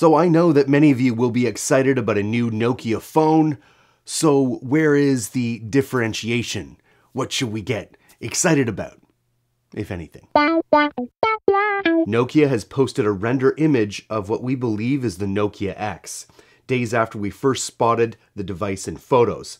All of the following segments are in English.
So I know that many of you will be excited about a new Nokia phone. So where is the differentiation? What should we get excited about, if anything? Nokia has posted a render image of what we believe is the Nokia X, days after we first spotted the device in photos.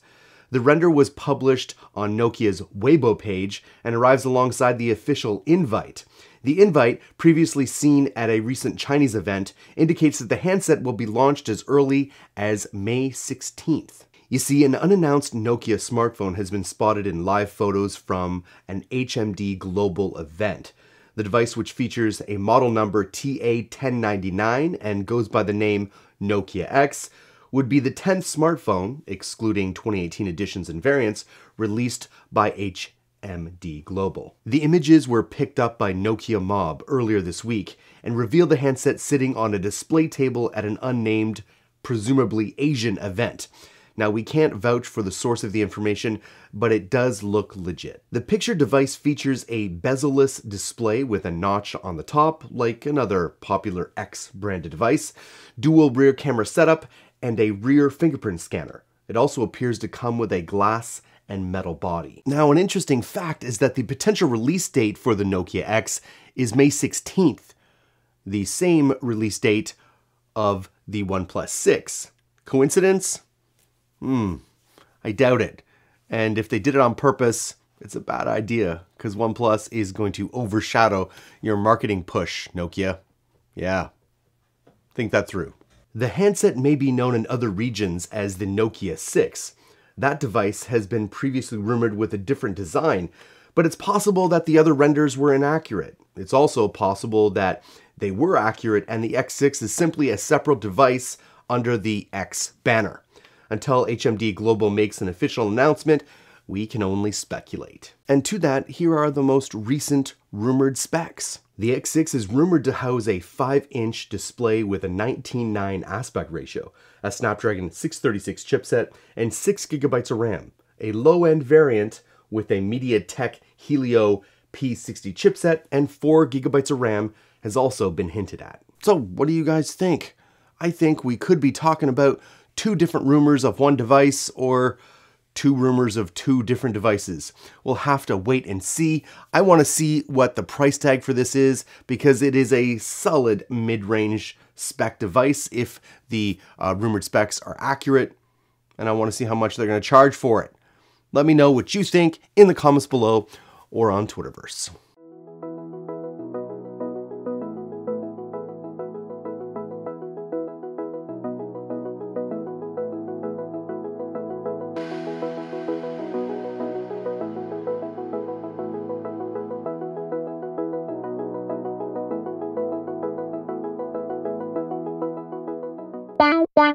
The render was published on Nokia's Weibo page and arrives alongside the official invite. The invite, previously seen at a recent Chinese event, indicates that the handset will be launched as early as May 16th. You see, an unannounced Nokia smartphone has been spotted in live photos from an HMD Global event. The device, which features a model number TA1099 and goes by the name Nokia X, would be the 10th smartphone, excluding 2018 editions and variants, released by HMD Global. The images were picked up by Nokia Mob earlier this week and reveal the handset sitting on a display table at an unnamed, presumably Asian event. Now, we can't vouch for the source of the information, but it does look legit. The picture device features a bezel-less display with a notch on the top, like another popular X branded device, dual rear camera setup, and a rear fingerprint scanner. It also appears to come with a glass and metal body. Now, an interesting fact is that the potential release date for the Nokia X is May 16th, the same release date of the OnePlus 6. Coincidence? Hmm, I doubt it. And if they did it on purpose, it's a bad idea because OnePlus is going to overshadow your marketing push, Nokia. Yeah, think that through. The handset may be known in other regions as the Nokia 6. That device has been previously rumored with a different design, but it's possible that the other renders were inaccurate. It's also possible that they were accurate and the X6 is simply a separate device under the X banner. Until HMD Global makes an official announcement, we can only speculate. And to that, here are the most recent rumored specs. The X6 is rumored to house a 5-inch display with a 19:9 aspect ratio, a Snapdragon 636 chipset, and 6GB of RAM. A low-end variant with a MediaTek Helio P60 chipset and 4GB of RAM has also been hinted at. So what do you guys think? I think we could be talking about two different rumors of one device or two rumors of two different devices. We'll have to wait and see. I want to see what the price tag for this is because it is a solid mid-range spec device if the uh, rumored specs are accurate and I want to see how much they're going to charge for it. Let me know what you think in the comments below or on Twitterverse. Blah.